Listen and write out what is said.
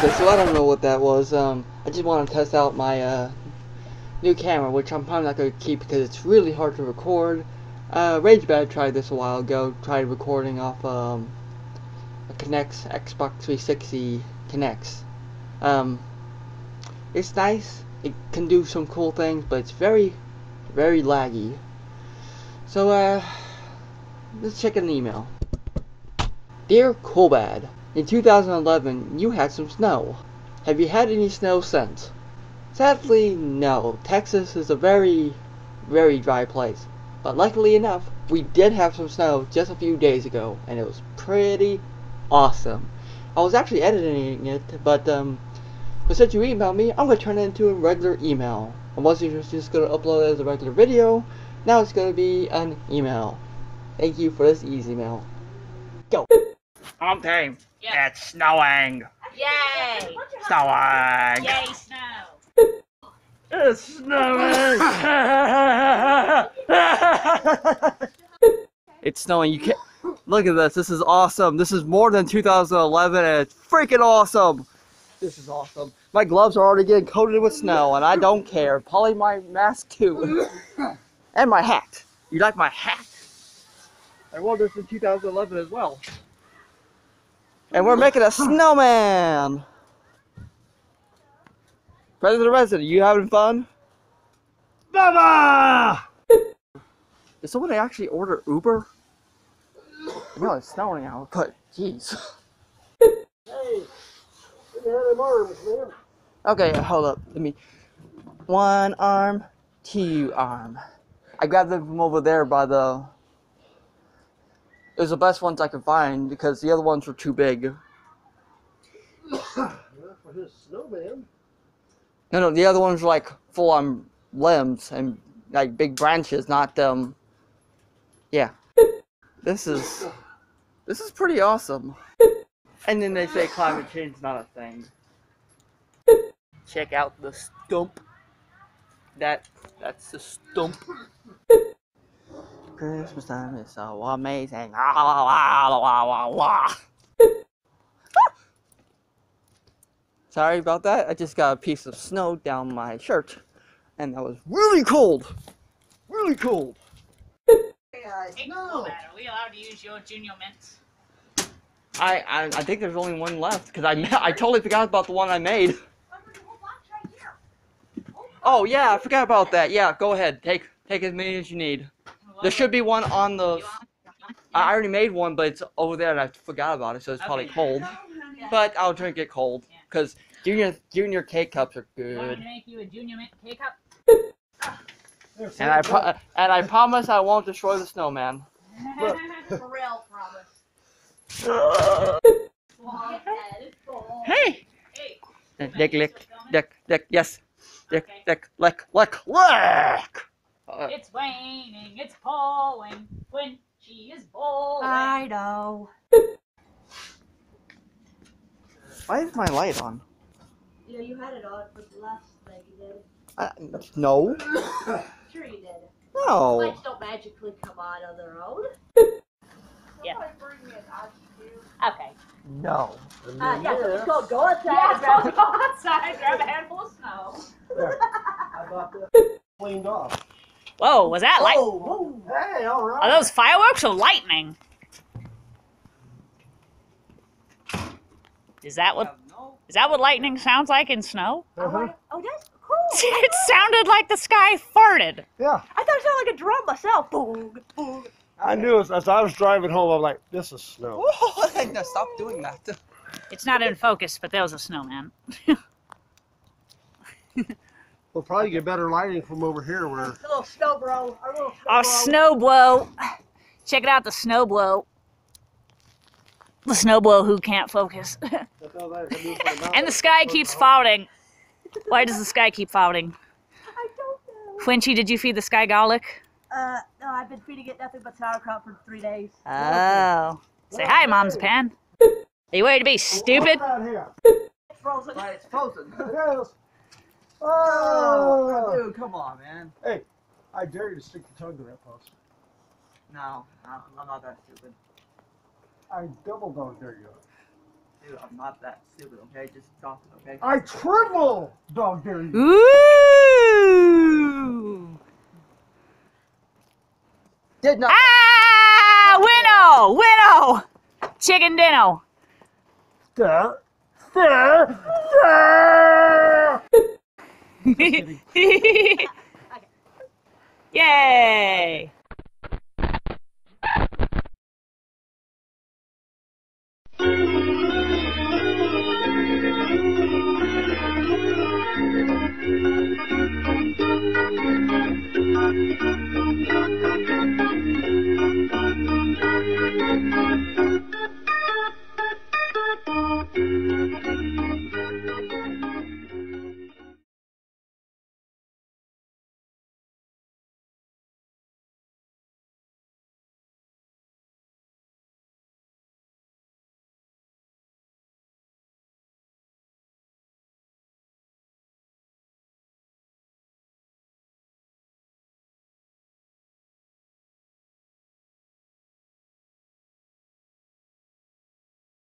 So I don't know what that was. Um, I just want to test out my uh, new camera, which I'm probably not going to keep because it's really hard to record. Uh, RageBad tried this a while ago. Tried recording off um, a Kinect's Xbox 360 Kinects. Um, it's nice. It can do some cool things, but it's very, very laggy. So uh, let's check an email. Dear CoolBad, in 2011 you had some snow. Have you had any snow since? Sadly, no. Texas is a very, very dry place. But luckily enough, we did have some snow just a few days ago, and it was pretty awesome. I was actually editing it, but um, but since you emailed me, I'm gonna turn it into a regular email. I was just gonna upload it as a regular video. Now it's gonna be an email. Thank you for this easy mail. Go. I'm Tame. Yeah. It's snowing. Yay! Snowing. Yay, snow! It's snowing. It's snowing. You can't. Look at this. This is awesome. This is more than 2011, and it's freaking awesome. This is awesome. My gloves are already getting coated with snow, and I don't care. Probably my mask too, and my hat. You like my hat? I wore this in 2011 as well. And we're making a snowman. President Resident, you having fun? Mama! Did someone actually order Uber? No, it's snowing out, but jeez. Hey, look at them arms, man. Okay, hold up. Let me. One arm, two arm. I grabbed them from over there by the. It was the best ones I could find because the other ones were too big. For his snowman. No, no, the other ones were like full on limbs and like big branches, not um. Yeah. This is. This is pretty awesome. And then they say climate change is not a thing. Check out the stump. That that's the stump. Christmas time is so amazing. Ah, la, la, la, la, la, la. Sorry about that. I just got a piece of snow down my shirt, and that was really cold. Really cold. Hey, cool, man. Are we allowed to use your junior mints? I I, I think there's only one left because I I totally forgot about the one I made. Oh yeah, I forgot about that. Yeah, go ahead. Take take as many as you need. There should be one on the. I already made one, but it's over there, and I forgot about it, so it's probably Okay. cold. But I'll drink it cold because junior junior cake cups are You want me good. to make you a junior K cup? And I pro- and I promise I won't destroy the snowman. Look. For real, promise. Hey, Hey. dick lick, dick dick yes, dick dick lick lick lick. Uh, It's waning, it's pouring, when she is bowling. I know. why is my light on? You know, you had it on for the last thing you did. Uh, no, Sure you did. no. Lights don't magically come on on their own. Yeah. Bring me an ice cube. Okay. No. and Uh, then yeah, so there, it's called go outside. Yeah, and grab so go outside, grab a handful of snow. I got that cleaned off. Whoa, was that light? Whoa, whoa. Hey, all right. Are those fireworks or lightning? Is that what is that what lightning sounds like in snow? Uh-huh. Oh, that's cool. it sounded like the sky farted. Yeah, I thought it sounded like a drum myself. Boom, boom. I knew as, as I was driving home, I'm like, this is snow. no, stop doing that. It's not in focus, but there was a snowman. We'll probably get better lighting from over here where A little snow bro. Our little snow Our bro. snow blow. Check it out, the snow blow. The snow blow who can't focus. and the sky keeps falling. Why does the sky keep falling? I don't know. Quincy, did you feed the sky garlic? Uh, no, I've been feeding it nothing but sauerkraut for three days. Oh. Say hi, Mom's Pan. Are you worried to be stupid? Out here. It's frozen. it's frozen. Yes. Oh, Oh, dude, come on, man. Hey, I dare you to stick your tongue to that post. No, no, I'm not that stupid. I double dog dare you. Dude, I'm not that stupid, okay? Just stop it, okay? I triple dog dare you. Ooh! Did not. Ah! Winnow! Winnow! Chicken dinner. Sir, sir, okay. Yay!